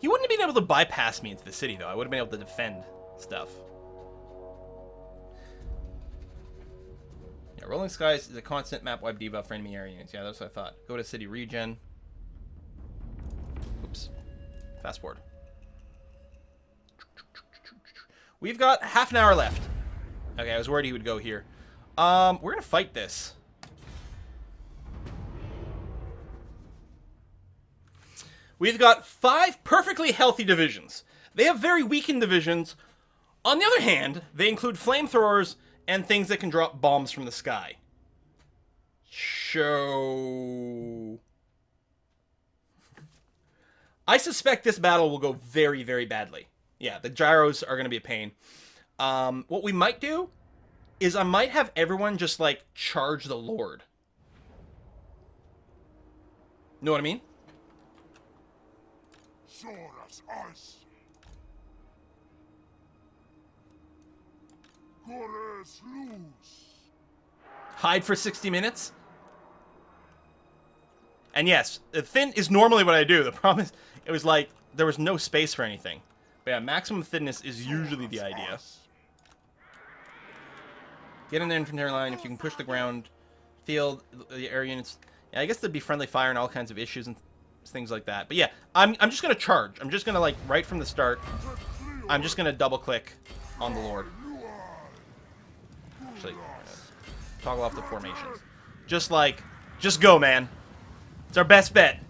He wouldn't have been able to bypass me into the city, though. I would have been able to defend stuff. Yeah, Rolling Skies is a constant map-wide debuff for enemy area units. Yeah, that's what I thought. Go to city regen. Oops. Fast forward. We've got half an hour left. Okay, I was worried he would go here. Um, we're gonna fight this. We've got five perfectly healthy divisions. They have very weakened divisions. On the other hand, they include flamethrowers and things that can drop bombs from the sky. Show. I suspect this battle will go very, very badly. Yeah, the gyros are going to be a pain. Um, what we might do is I might have everyone just like charge the Lord. Know what I mean? Soras ice. Gores luz. Hide for 60 minutes? And yes, the thin is normally what I do. The problem is, it was like, there was no space for anything. But yeah, maximum thinness is usually the idea. Get in the infantry line. If you can push the ground, field, the air units. Yeah, I guess there'd be friendly fire and all kinds of issues and things like that. But yeah, I'm, I'm just going to charge. I'm just going to, like, right from the start, I'm just going to double-click on the Lord. Actually, toggle off the formations. Just, like, just go, man. It's our best bet.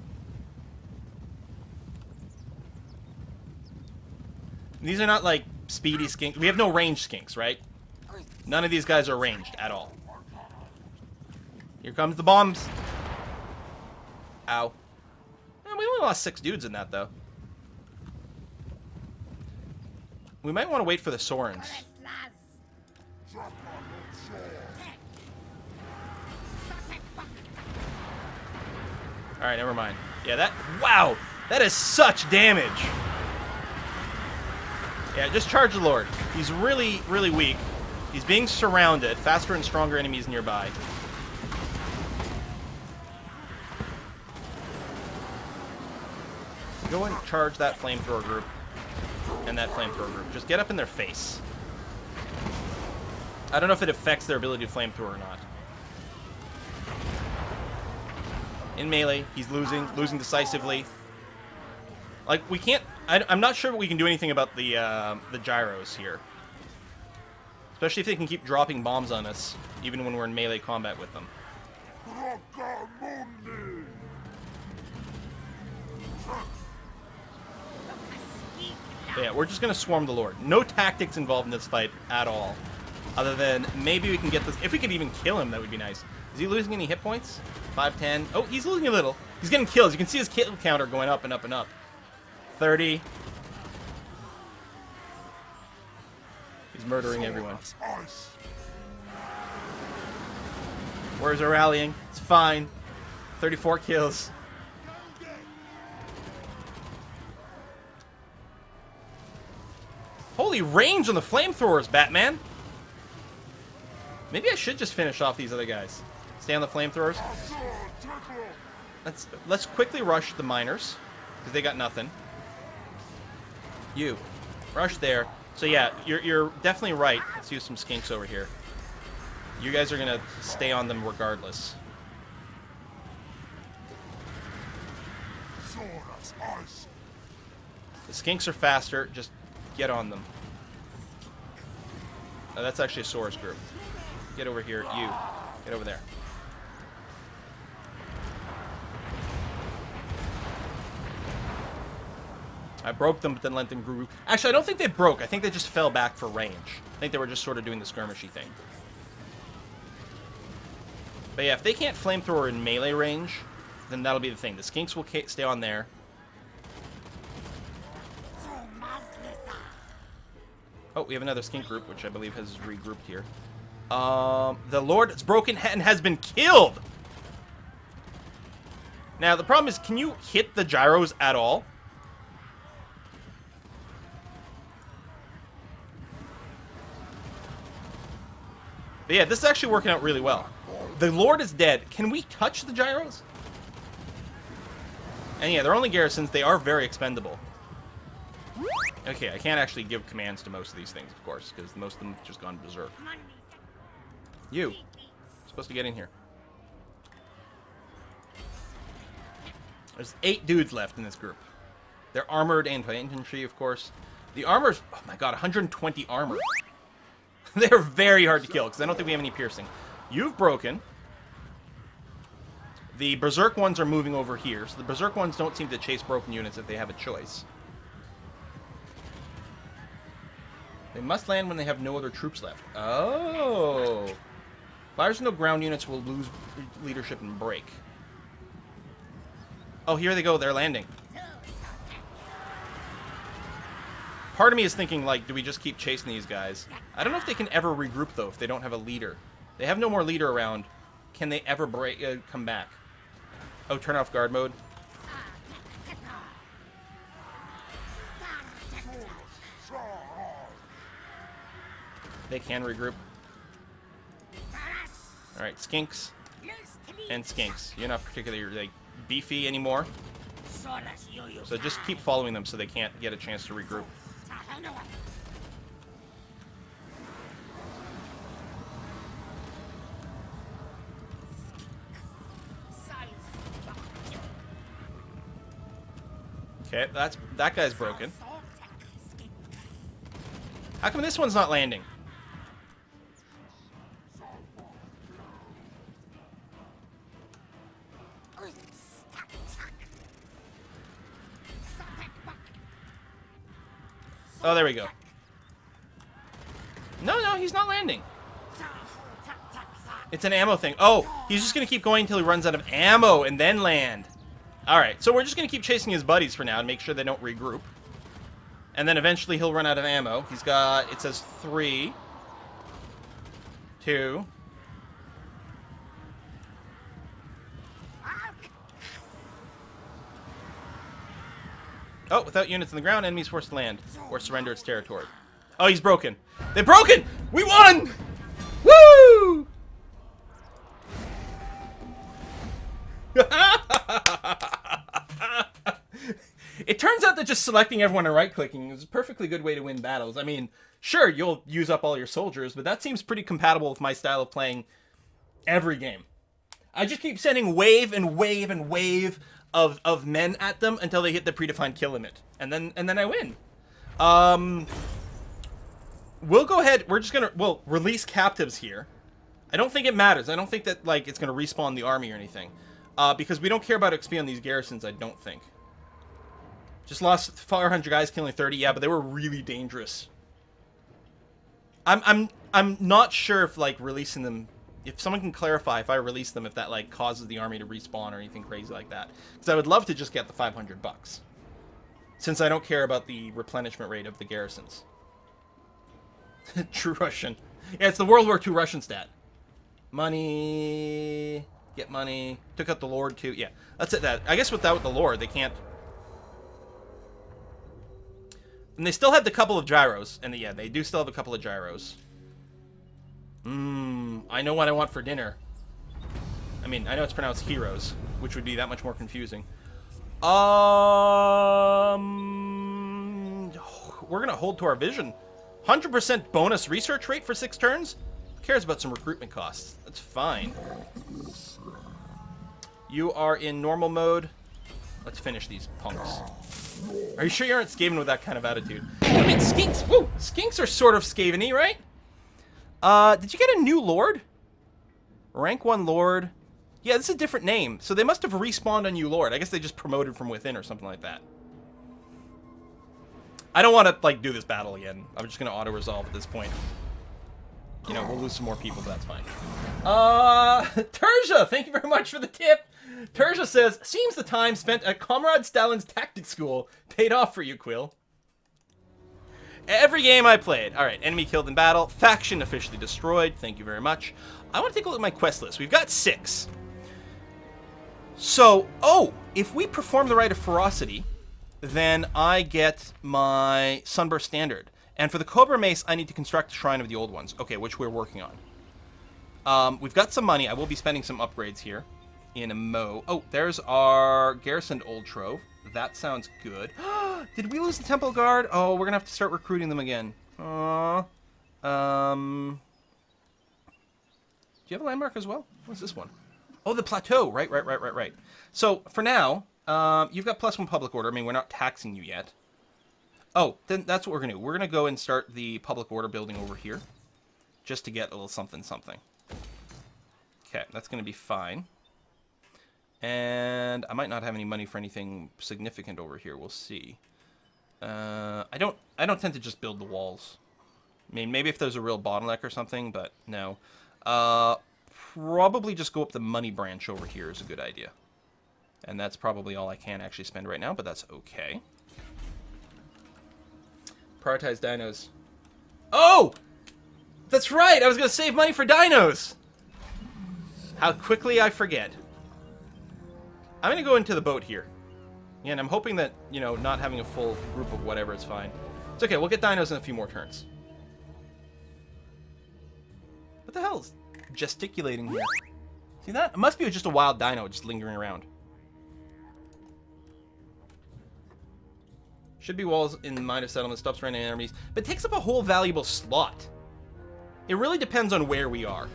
These are not, like, speedy skinks. We have no range skinks, right? None of these guys are ranged at all. Here comes the bombs. Ow. We only lost six dudes in that, though. We might want to wait for the Sorens. Alright, never mind. Yeah, that... Wow! That is such damage! Yeah, just charge the Lord. He's really, really weak. He's being surrounded. Faster and stronger enemies nearby. Go and charge that flamethrower group. And that flamethrower group. Just get up in their face. I don't know if it affects their ability to flamethrower or not. In melee, he's losing, losing decisively. Like, we can't... I, am not sure we can do anything about the, uh, the gyros here. Especially if they can keep dropping bombs on us, even when we're in melee combat with them. But yeah, we're just going to swarm the Lord. No tactics involved in this fight at all. Other than maybe we can get this... If we could even kill him, that would be nice. Is he losing any hit points? 5, 10. Oh, he's losing a little. He's getting kills. You can see his kill counter going up and up and up. 30. He's murdering everyone. Where's our rallying? It's fine. 34 kills. Range on the flamethrowers, Batman! Maybe I should just finish off these other guys. Stay on the flamethrowers. Let's let's quickly rush the miners because they got nothing. You, rush there. So yeah, you're you're definitely right. Let's use some skinks over here. You guys are gonna stay on them regardless. The skinks are faster. Just get on them. Oh, that's actually a Saurus group. Get over here. You. Get over there. I broke them, but then let them grow. Actually, I don't think they broke. I think they just fell back for range. I think they were just sort of doing the skirmishy thing. But yeah, if they can't flamethrower in melee range, then that'll be the thing. The skinks will stay on there. Oh, we have another skink group, which I believe has regrouped here. Um, the Lord is broken and has been killed. Now, the problem is, can you hit the gyros at all? But yeah, this is actually working out really well. The Lord is dead. Can we touch the gyros? And yeah, they're only garrisons. They are very expendable. Okay, I can't actually give commands to most of these things, of course, because most of them have just gone berserk. You. Supposed to get in here. There's eight dudes left in this group. They're armored anti-infantry, of course. The armor's... Oh my god, 120 armor. They're very hard to kill, because I don't think we have any piercing. You've broken. The Berserk ones are moving over here, so the Berserk ones don't seem to chase broken units if they have a choice. They must land when they have no other troops left. Oh. Fires no ground units will lose leadership and break. Oh, here they go. They're landing. Part of me is thinking, like, do we just keep chasing these guys? I don't know if they can ever regroup, though, if they don't have a leader. They have no more leader around. Can they ever break, uh, come back? Oh, turn off guard mode. They can regroup. Alright, skinks and skinks. You're not particularly like beefy anymore. So just keep following them so they can't get a chance to regroup. Okay, that's that guy's broken. How come this one's not landing? Oh, there we go. No, no, he's not landing. It's an ammo thing. Oh, he's just going to keep going until he runs out of ammo and then land. All right, so we're just going to keep chasing his buddies for now and make sure they don't regroup. And then eventually he'll run out of ammo. He's got, it says three, two. Oh, without units in the ground, enemies forced to land or surrender its territory. Oh, he's broken. They're broken! We won! Woo! it turns out that just selecting everyone and right-clicking is a perfectly good way to win battles. I mean, sure, you'll use up all your soldiers, but that seems pretty compatible with my style of playing every game. I just keep sending wave and wave and wave of of men at them until they hit the predefined kill limit, and then and then I win. Um, we'll go ahead. We're just gonna we'll release captives here. I don't think it matters. I don't think that like it's gonna respawn the army or anything, uh, because we don't care about XP on these garrisons. I don't think. Just lost 400 guys, killing 30. Yeah, but they were really dangerous. I'm I'm I'm not sure if like releasing them if someone can clarify if I release them if that like causes the army to respawn or anything crazy like that. Because I would love to just get the 500 bucks. Since I don't care about the replenishment rate of the garrisons. True Russian. Yeah it's the World War II Russian stat. Money. Get money. Took out the Lord too. Yeah that's it that I guess without the Lord they can't and they still had the couple of gyros. And yeah they do still have a couple of gyros Mmm, I know what I want for dinner. I mean, I know it's pronounced heroes, which would be that much more confusing. Um, we're gonna hold to our vision. 100% bonus research rate for six turns? Who cares about some recruitment costs? That's fine. You are in normal mode. Let's finish these punks. Are you sure you aren't Skaven with that kind of attitude? I mean, skinks, woo, skinks are sort of Skaven-y, right? Uh, did you get a new Lord? Rank 1 Lord. Yeah, this is a different name. So they must have respawned a new Lord. I guess they just promoted from within or something like that. I don't want to, like, do this battle again. I'm just going to auto-resolve at this point. You know, we'll lose some more people, but that's fine. Uh, Terja, thank you very much for the tip. Terja says, seems the time spent at Comrade Stalin's tactics school paid off for you, Quill. Every game I played. All right, enemy killed in battle. Faction officially destroyed. Thank you very much. I want to take a look at my quest list. We've got six. So, oh, if we perform the Rite of Ferocity, then I get my Sunburst Standard. And for the Cobra Mace, I need to construct the Shrine of the Old Ones. Okay, which we're working on. Um, we've got some money. I will be spending some upgrades here. in a mo. Oh, there's our garrisoned old trove. That sounds good. Did we lose the temple guard? Oh, we're gonna have to start recruiting them again. Aww. Um. Do you have a landmark as well? What's this one? Oh, the plateau. Right, right, right, right, right. So for now, um, you've got plus one public order. I mean, we're not taxing you yet. Oh, then that's what we're gonna do. We're gonna go and start the public order building over here, just to get a little something, something. Okay, that's gonna be fine. And I might not have any money for anything significant over here. We'll see. Uh, I don't. I don't tend to just build the walls. I mean, maybe if there's a real bottleneck or something, but no. Uh, probably just go up the money branch over here is a good idea. And that's probably all I can actually spend right now, but that's okay. Prioritize dinos. Oh! That's right! I was going to save money for dinos! How quickly I forget. I'm going to go into the boat here. And I'm hoping that, you know, not having a full group of whatever is fine. It's okay, we'll get dinos in a few more turns. What the hell is gesticulating here? See that? It must be just a wild dino just lingering around. Should be walls in Mind of Settlement, stops random enemies, but takes up a whole valuable slot. It really depends on where we are.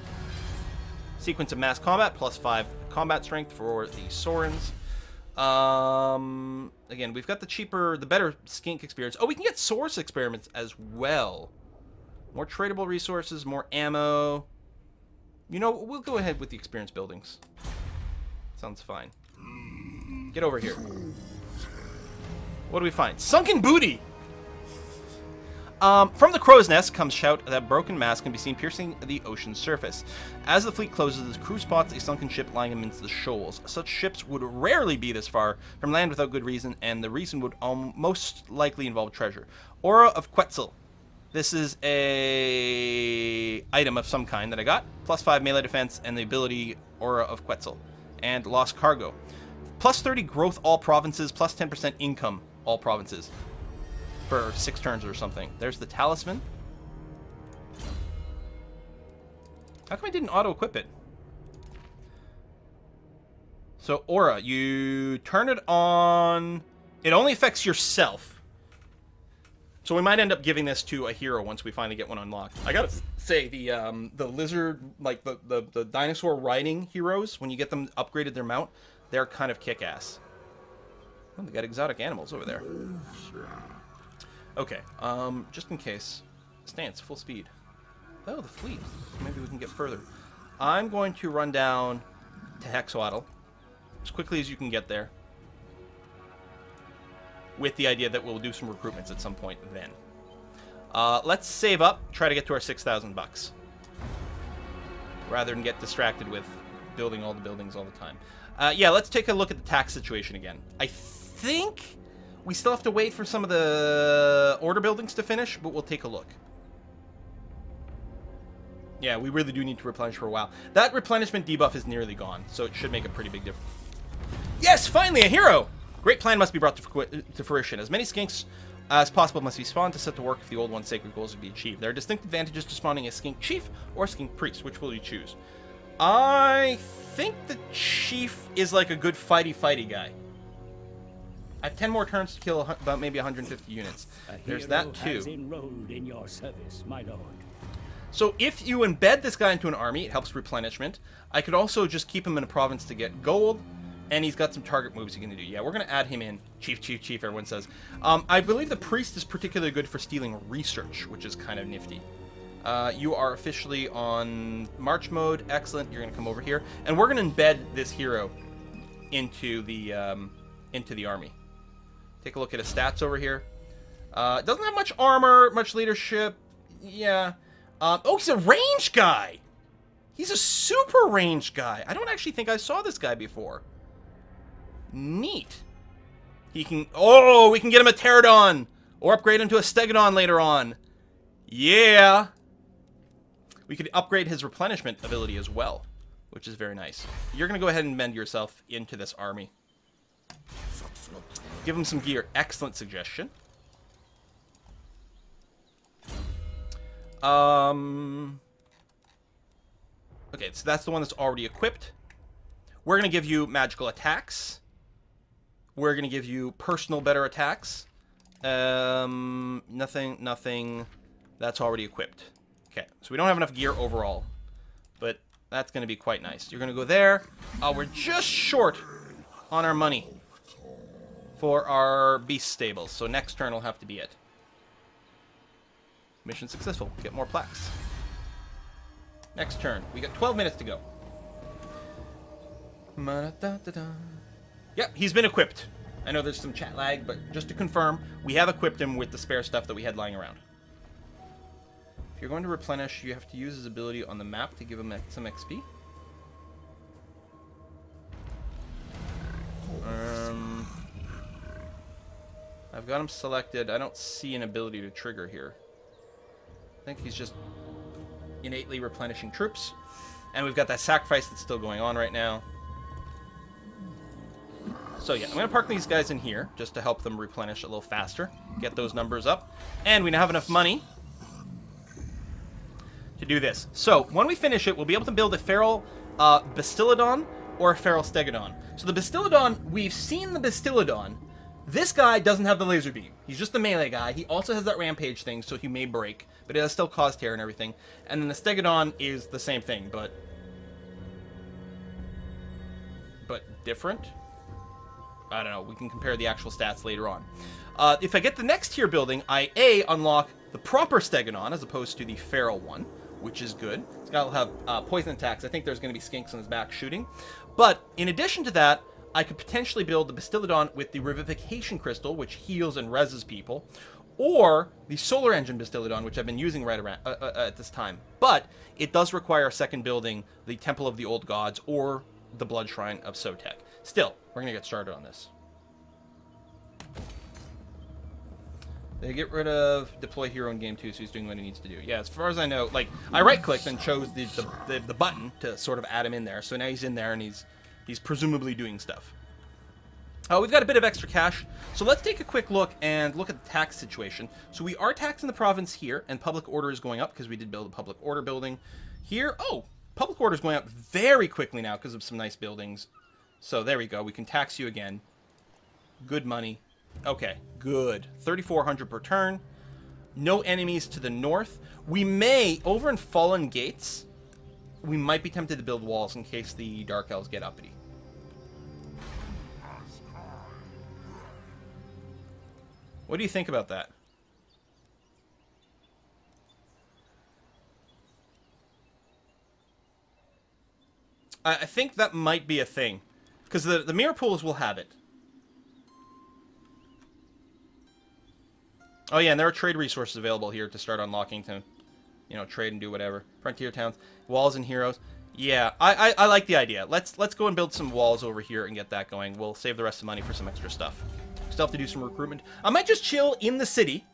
Sequence of mass combat, plus 5 combat strength for the Saurus. Um, again, we've got the cheaper, the better skink experience. Oh, we can get Saurus experiments as well. More tradable resources, more ammo. You know, we'll go ahead with the experience buildings. Sounds fine. Get over here. What do we find? Sunken booty! Um, from the crow's nest comes shout that broken masts can be seen piercing the ocean's surface. As the fleet closes, the crew spots a sunken ship lying amidst the shoals. Such ships would rarely be this far from land without good reason, and the reason would most likely involve treasure. Aura of Quetzal. This is a item of some kind that I got. Plus 5 melee defense and the ability Aura of Quetzal. And Lost Cargo. Plus 30 growth all provinces, plus 10% income all provinces for six turns or something. There's the talisman. How come I didn't auto-equip it? So, Aura, you turn it on... It only affects yourself. So we might end up giving this to a hero once we finally get one unlocked. I gotta say, the um, the lizard, like the, the, the dinosaur riding heroes, when you get them upgraded their mount, they're kind of kick-ass. Oh, they got exotic animals over there. Okay, um, just in case. Stance, full speed. Oh, the fleet. Maybe we can get further. I'm going to run down to Hexoatl as quickly as you can get there. With the idea that we'll do some recruitments at some point then. Uh, let's save up, try to get to our 6,000 bucks. Rather than get distracted with building all the buildings all the time. Uh, yeah, let's take a look at the tax situation again. I think we still have to wait for some of the order buildings to finish, but we'll take a look. Yeah, we really do need to replenish for a while. That replenishment debuff is nearly gone, so it should make a pretty big difference. Yes, finally, a hero! Great plan must be brought to, to fruition. As many skinks as possible must be spawned to set to work if the old one's sacred goals would be achieved. There are distinct advantages to spawning a skink chief or skink priest. Which will you choose? I think the chief is like a good fighty-fighty guy. I have 10 more turns to kill about maybe 150 units. There's that too. Service, so if you embed this guy into an army, it helps replenishment. I could also just keep him in a province to get gold, and he's got some target moves he can do. Yeah, we're going to add him in. Chief, chief, chief, everyone says. Um, I believe the priest is particularly good for stealing research, which is kind of nifty. Uh, you are officially on march mode. Excellent. You're going to come over here, and we're going to embed this hero into the um, into the army. Take a look at his stats over here. Uh, doesn't have much armor, much leadership. Yeah. Um, oh, he's a range guy. He's a super range guy. I don't actually think I saw this guy before. Neat. He can... Oh, we can get him a Terradon. Or upgrade him to a Stegodon later on. Yeah. We could upgrade his replenishment ability as well, which is very nice. You're going to go ahead and mend yourself into this army. Give him some gear. Excellent suggestion. Um... Okay, so that's the one that's already equipped. we're going to give you magical attacks. We're going to give you personal better attacks. Um, nothing, nothing that's already equipped. Okay, so we don't have enough gear overall, but that's going to be quite nice. You're going to go there. Oh, we're just short on our money for our beast stables, so next turn will have to be it. Mission successful. Get more plaques. Next turn. We got 12 minutes to go. Yep, he's been equipped. I know there's some chat lag, but just to confirm, we have equipped him with the spare stuff that we had lying around. If you're going to replenish, you have to use his ability on the map to give him some XP. Um, I've got him selected. I don't see an ability to trigger here. I think he's just innately replenishing troops. And we've got that sacrifice that's still going on right now. So yeah, I'm going to park these guys in here just to help them replenish a little faster. Get those numbers up. And we now have enough money to do this. So when we finish it, we'll be able to build a feral uh, Bastiladon or a feral Stegodon. So the Bastiladon, we've seen the Bastiladon. This guy doesn't have the laser beam. He's just the melee guy. He also has that rampage thing, so he may break, but it has still cause tear and everything. And then the Stegodon is the same thing, but but different. I don't know. We can compare the actual stats later on. Uh, if I get the next tier building, I A, unlock the proper Stegodon as opposed to the feral one, which is good. It's got to have uh, poison attacks. I think there's going to be skinks on his back shooting. But in addition to that, I could potentially build the Bastiladon with the Revivification Crystal, which heals and reses people, or the Solar Engine Bastiladon, which I've been using right around uh, uh, at this time. But it does require a second building, the Temple of the Old Gods, or the Blood Shrine of Sotek. Still, we're going to get started on this. They get rid of deploy hero in game two, so he's doing what he needs to do. Yeah, as far as I know, like I right clicked and chose the, the, the the button to sort of add him in there. So now he's in there and he's he's presumably doing stuff. Uh, we've got a bit of extra cash, so let's take a quick look and look at the tax situation. So we are taxing the province here, and public order is going up because we did build a public order building here. Oh, public order is going up very quickly now because of some nice buildings. So there we go. We can tax you again. Good money. Okay, good. 3,400 per turn. No enemies to the north. We may, over in Fallen Gates, we might be tempted to build walls in case the Dark Elves get uppity. What do you think about that? I, I think that might be a thing. Because the, the mirror pools will have it. Oh yeah, and there are trade resources available here to start unlocking to, you know, trade and do whatever. Frontier towns, walls and heroes. Yeah, I, I, I like the idea. Let's let's go and build some walls over here and get that going. We'll save the rest of the money for some extra stuff. Still have to do some recruitment. I might just chill in the city.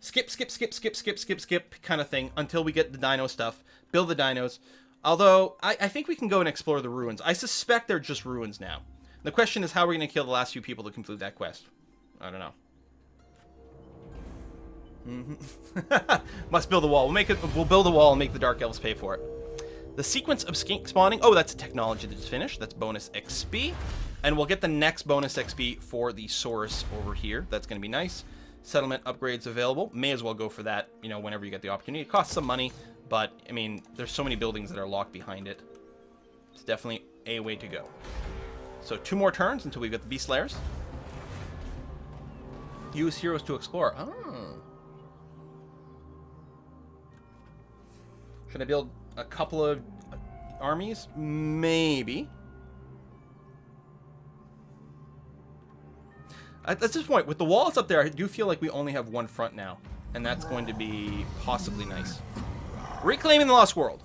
Skip, skip, skip, skip, skip, skip, skip kind of thing until we get the dino stuff. Build the dinos. Although, I, I think we can go and explore the ruins. I suspect they're just ruins now. The question is how are we going to kill the last few people to complete that quest? I don't know. Mm-hmm. Must build a wall. We'll make it. We'll build a wall and make the Dark Elves pay for it. The sequence of skink spawning. Oh, that's a technology that's finished. That's bonus XP. And we'll get the next bonus XP for the Saurus over here. That's going to be nice. Settlement upgrades available. May as well go for that, you know, whenever you get the opportunity. It costs some money, but, I mean, there's so many buildings that are locked behind it. It's definitely a way to go. So two more turns until we get the Beast Slayers. Use heroes to explore. Oh. Should I build a couple of armies? Maybe. At this point, with the walls up there, I do feel like we only have one front now. And that's going to be possibly nice. Reclaiming the Lost World.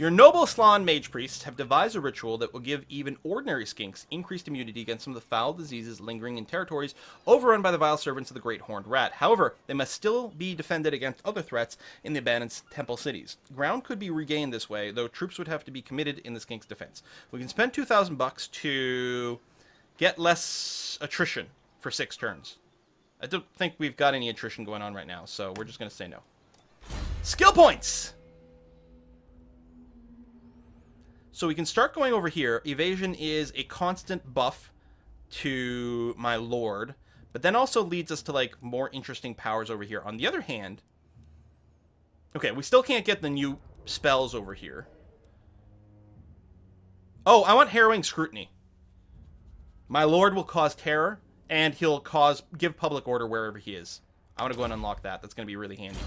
Your noble Slann mage priests have devised a ritual that will give even ordinary skinks increased immunity against some of the foul diseases lingering in territories overrun by the vile servants of the Great Horned Rat. However, they must still be defended against other threats in the abandoned temple cities. Ground could be regained this way, though troops would have to be committed in the skink's defense. We can spend 2,000 bucks to get less attrition for six turns. I don't think we've got any attrition going on right now, so we're just going to say no. Skill points! So we can start going over here. Evasion is a constant buff to my lord, but then also leads us to like more interesting powers over here. On the other hand, okay, we still can't get the new spells over here. Oh, I want harrowing scrutiny. My lord will cause terror, and he'll cause give public order wherever he is. I want to go and unlock that. That's going to be really handy.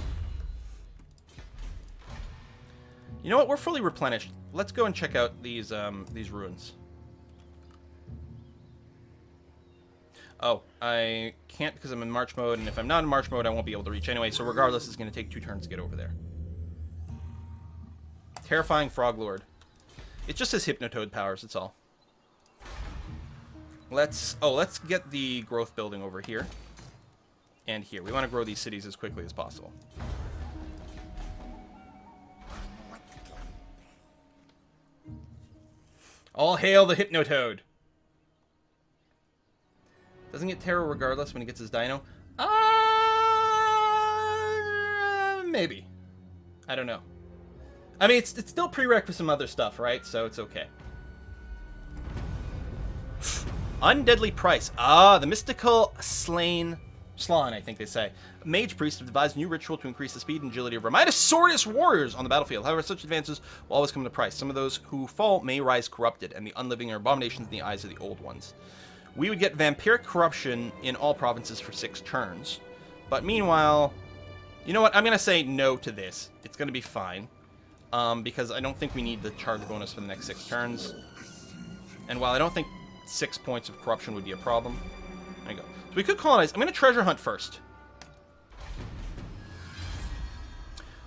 You know what? We're fully replenished. Let's go and check out these um, these ruins. Oh, I can't because I'm in March mode, and if I'm not in March mode, I won't be able to reach anyway, so regardless, it's going to take two turns to get over there. Terrifying Frog Lord. It just says Hypnotoad powers, that's all. Let's... Oh, let's get the growth building over here. And here. We want to grow these cities as quickly as possible. All hail the Hypnotoad! Doesn't get terror regardless when he gets his dino? Uh, maybe. I don't know. I mean, it's, it's still prereq for some other stuff, right? So it's okay. Undeadly Price. Ah, the mystical slain Slann, I think they say. Mage priests have devised a new ritual to increase the speed and agility of Mitosaurus warriors on the battlefield. However, such advances will always come at a price. Some of those who fall may rise corrupted, and the unliving are abominations in the eyes of the old ones. We would get vampiric corruption in all provinces for six turns. But meanwhile, you know what? I'm going to say no to this. It's going to be fine. Um, because I don't think we need the charge bonus for the next six turns. And while I don't think six points of corruption would be a problem, there you go. So we could colonize. I'm going to treasure hunt first.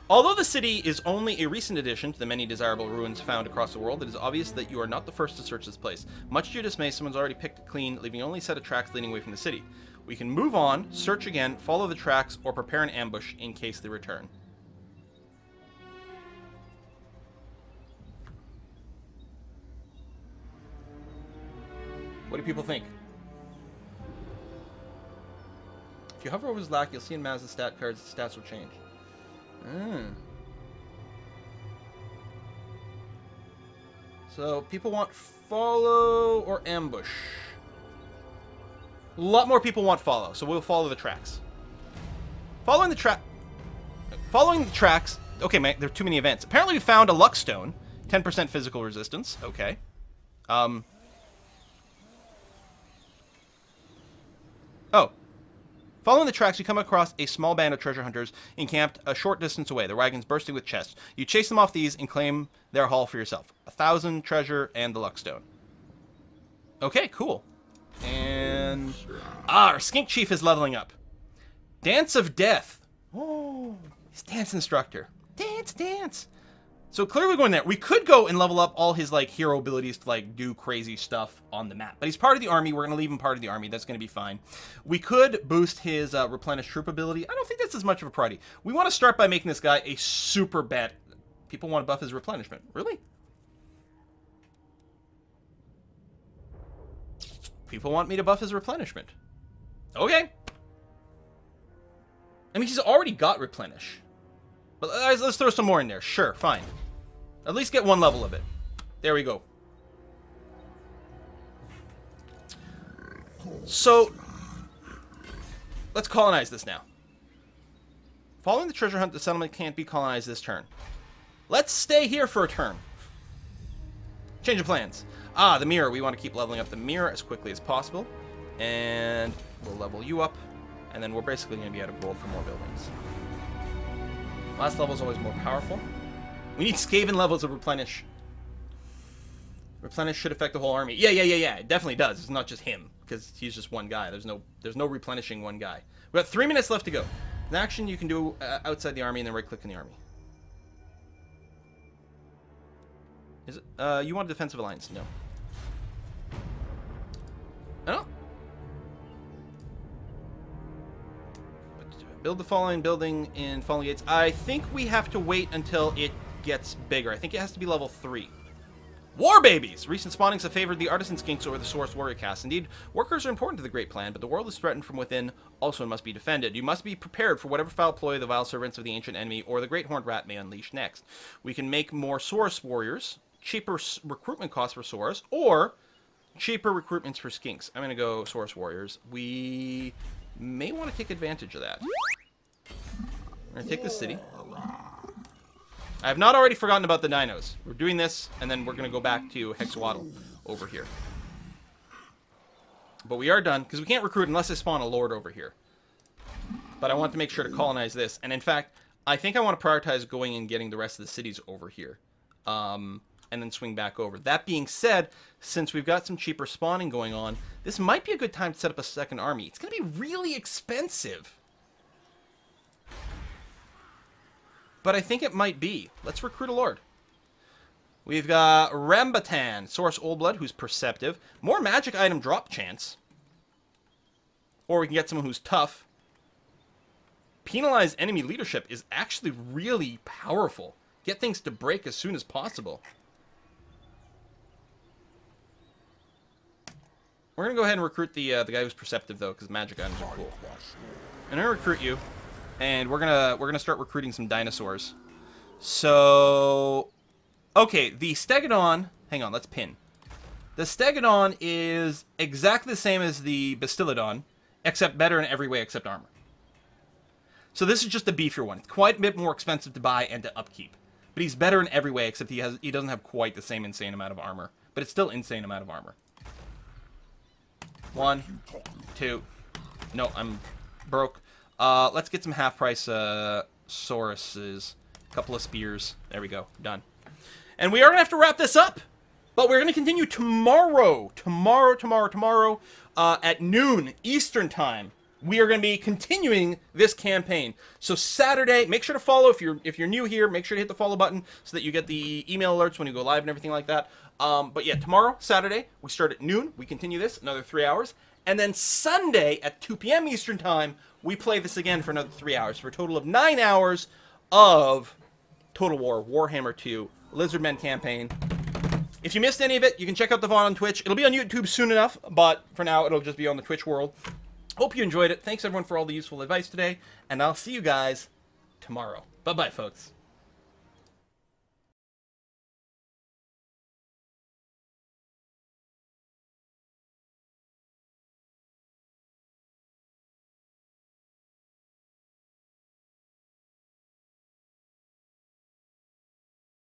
Although the city is only a recent addition to the many desirable ruins found across the world, it is obvious that you are not the first to search this place. Much to your dismay, someone's already picked it clean, leaving only a set of tracks leading away from the city. We can move on, search again, follow the tracks, or prepare an ambush in case they return. What do people think? You hover over his lack, you'll see in Maz's stat cards, the stats will change. Mm. So, people want follow or ambush. A lot more people want follow, so we'll follow the tracks. Following the track... Following the tracks... Okay, man, there are too many events. Apparently we found a luck stone, 10% physical resistance. Okay. Um... Oh, Following the tracks, you come across a small band of treasure hunters encamped a short distance away, their wagons bursting with chests. You chase them off these and claim their haul for yourself. A thousand treasure and the luckstone. Okay, cool. And... Ah, our skink chief is leveling up. Dance of Death. Oh, he's dance instructor. Dance, dance. So clearly going there. We could go and level up all his like hero abilities to like do crazy stuff on the map. But he's part of the army. We're going to leave him part of the army. That's going to be fine. We could boost his uh, replenish troop ability. I don't think that's as much of a priority. We want to start by making this guy a super bad. People want to buff his replenishment. Really? People want me to buff his replenishment. Okay. I mean, he's already got replenish. But let's, let's throw some more in there. Sure, fine. At least get one level of it. There we go. So, let's colonize this now. Following the treasure hunt, the settlement can't be colonized this turn. Let's stay here for a turn. Change of plans. Ah, the mirror. We want to keep leveling up the mirror as quickly as possible. And we'll level you up. And then we're basically going to be out of gold for more buildings. Last level is always more powerful. We need Skaven levels of replenish. Replenish should affect the whole army. Yeah, yeah, yeah, yeah. It definitely does. It's not just him because he's just one guy. There's no there's no replenishing one guy. We got three minutes left to go. An action you can do uh, outside the army and then right click in the army. Is it? Uh, you want a defensive alliance? No. Build the following building in Fallen Gates. I think we have to wait until it gets bigger. I think it has to be level 3. War babies! Recent spawnings have favored the artisan skinks over the Saurus warrior caste. Indeed, workers are important to the Great Plan, but the world is threatened from within, also must be defended. You must be prepared for whatever foul ploy the vile servants of the ancient enemy or the great horned rat may unleash next. We can make more Saurus warriors. cheaper recruitment costs for Saurus, or cheaper recruitments for Skinks. I'm going to go Saurus Warriors. We may want to take advantage of that. To take the city. I have not already forgotten about the dinos. We're doing this, and then we're to go back to Hexoatl over here. But we are done, because we can't recruit unless I spawn a lord over here. But I want to make sure to colonize this. And in fact, I think I want to prioritize going and getting the rest of the cities over here. Um, and then swing back over. That being said, since we've got some cheaper spawning going on, this might be a good time to set up a second army. It's going to be really expensive. But I think it might be. Let's recruit a lord. We've got Rambatan, Saurus Old Blood, who's perceptive. More magic item drop chance. Or we can get someone who's tough. Penalize enemy leadership is actually really powerful. Get things to break as soon as possible. We're gonna go ahead and recruit the uh, the guy who's perceptive though, because magic items are cool. And I'm gonna recruit you, and we're gonna we're gonna start recruiting some dinosaurs. So, okay, the Stegodon. Hang on, let's pin. The Stegodon is exactly the same as the Bastiladon, except better in every way except armor. So this is just a beefier one. It's quite a bit more expensive to buy and to upkeep. But he's better in every way except he has he doesn't have quite the same insane amount of armor. But it's still insane amount of armor. One, two. No, I'm broke. Uh, let's get some half price uh, Sauruses. Couple of spears. There we go. Done. And we are gonna have to wrap this up. But we're going to continue tomorrow, tomorrow, tomorrow, tomorrow, uh, at noon Eastern Time. We are going to be continuing this campaign. So Saturday, make sure to follow if you're if you're new here. Make sure to hit the follow button so that you get the email alerts when you go live and everything like that. Um, but yeah, tomorrow, Saturday, we start at noon. We continue this another three hours, and then Sunday at 2 p.m. Eastern Time, we play this again for another three hours for a total of nine hours of Total War Warhammer 2 Lizardmen campaign. If you missed any of it, you can check out the VOD on Twitch. It'll be on YouTube soon enough, but for now, it'll just be on the Twitch world. Hope you enjoyed it. Thanks, everyone, for all the useful advice today, and I'll see you guys tomorrow. Bye-bye, folks.